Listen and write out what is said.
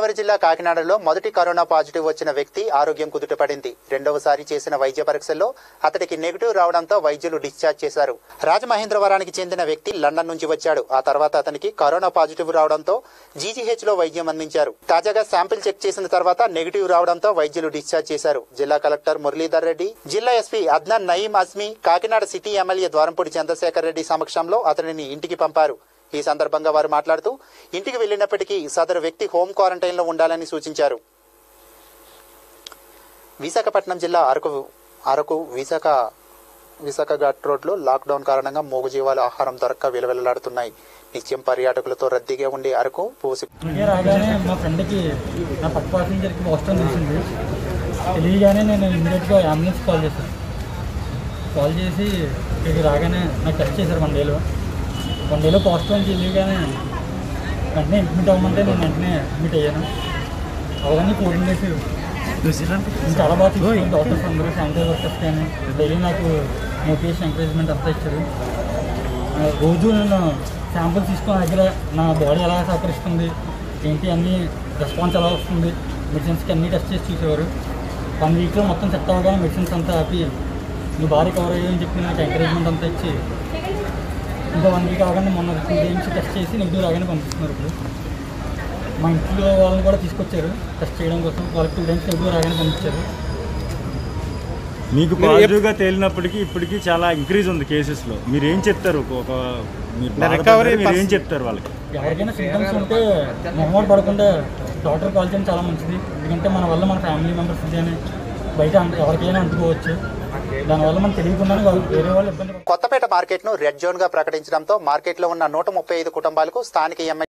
గోదావరి జిల్లా కాకినాడలో మొదటి కరోనా పాజిటివ్ వచ్చిన వ్యక్తి ఆరోగ్యం కుదుటపడింది. రెండవసారి చేసిన వైద్య పరీక్షల్లో అతడికి నెగిటివ్ రావడంతో వైద్యులు డిశ్చార్జ్ చేశారు. రాజమహేంద్రవరానికి చెందిన వ్యక్తి లండన్ నుంచి వచ్చాడు. ఆ తర్వాత అతనికి కరోనా పాజిటివ్ రావడంతో జీజీహెచ్లో వైద్యం అందించారు. తాజాగా శాంపిల్ చెక్ చేసిన తర్వాత నెగిటివ్ రావడంతో వైద్యులు డిశ్చార్జ్ చేశారు. జిల్లా కలెక్టర్ మురళీధర్ రెడ్డి జిల్లా SP Adnan Nayeem Asmi Kakinada city MLA Dwarampudi Chandrasekhar Reddy సమక్షంలో అతనిని ఇంటికి పంపారు. ఈ సందర్భంగా వారు మాట్లాడుతూ ఇంటికి వెళ్ళినప్పటికీ సదరు వ్యక్తి హోం క్వారంటైన్లో ఉండాలని సూచించారు. విశాఖపట్నం జిల్లా అరకు అరకు విశాఖ విశాఖ ఘాట్ రోడ్లో లాక్డౌన్ కారణంగా మూగజీవాలు ఆహారం దొరక్క విలవిలలాడుతున్నాయి. నిత్యం పర్యాటకులతో రద్దీగా ఉండే అరకు పూసి రాగానే మా ఫ్రెండ్కి నా పక్క ప్యాసింజర్కి బోస్టన్ తెలిసింది తెలియగానే నేను ఇమీడియట్గా అంబులెన్స్ కాల్ చేశాను. కాల్ చేసి ఇక్కడికి రాగానే నాకు టెస్ట్ చేశారు మన డేలో. వన్ డేలో పాజిటివ్ అని తెలియగానే వెంటనే అడ్మిట్ అవ్వమంటే నేను వెంటనే అడ్మిట్ అయ్యాను. అవన్నీ ఫోర్టీన్ డేస్ చాలా బాగా డాక్టర్స్ అందరూ శానిటైజ్ వర్కర్స్ కానీ డైలీ నాకు మోటివేషన్ ఎంకరేజ్మెంట్ అంతా ఇచ్చారు. రోజు నేను శాంపుల్స్ తీసుకున్న దగ్గర నా బాడీ ఎలా సహకరిస్తుంది ఏంటి అన్ని రెస్పాన్స్ ఎలా వస్తుంది మెడిసిన్స్కి అన్ని టెస్ట్ చేసి చూసేవారు. వన్ వీక్లో మొత్తం సెట్ అవ్వగానే మెడిసిన్స్ అంతా ఆపి నీ బాడీ కవర్ అయ్యని చెప్పి నాకు ఎంకరేజ్మెంట్ అంతా ఇచ్చి ఇంకా వన్ వీక్ అవగానే మొన్న టూ డేస్ టెస్ట్ చేసి నెగిటివ్ రాగానే పంపిస్తున్నారు ఇప్పుడు. మా ఇంట్లో వాళ్ళని కూడా తీసుకొచ్చారు టెస్ట్ చేయడం కోసం. వాళ్ళకి టూ డేస్ నెగిటివ్ రాగానే పంపించారు. మీకు పాజిటివ్గా తేలినప్పటికీ ఇప్పటికీ చాలా ఇంక్రీజ్ ఉంది కేసెస్లో మీరు ఏం చెప్తారు? ఒక మీరు బాధపడితే మీరు ఏం చెప్తారు వాళ్ళకి? ఎవరికైనా సింటమ్స్ ఉంటే మొహమాట పడకుండా డాక్టర్ కాల్ చేయడం చాలా మంచిది. ఎందుకంటే మన వల్ల మన ఫ్యామిలీ మెంబర్స్ కానీ బయట అంట- ఎవరికైనా అంటుకోవచ్చు. దానివల్ల మనం తెలియకుండానే వేరే వాళ్ళు ఇబ్బంది కొత్తపేట మార్కెట్ను రెడ్ జోన్గా ప్రకటించడంతో మార్కెట్లో ఉన్న నూట ముప్పై ఐదు కుటుంబాలకు స్థానిక ఎమ్మెల్యే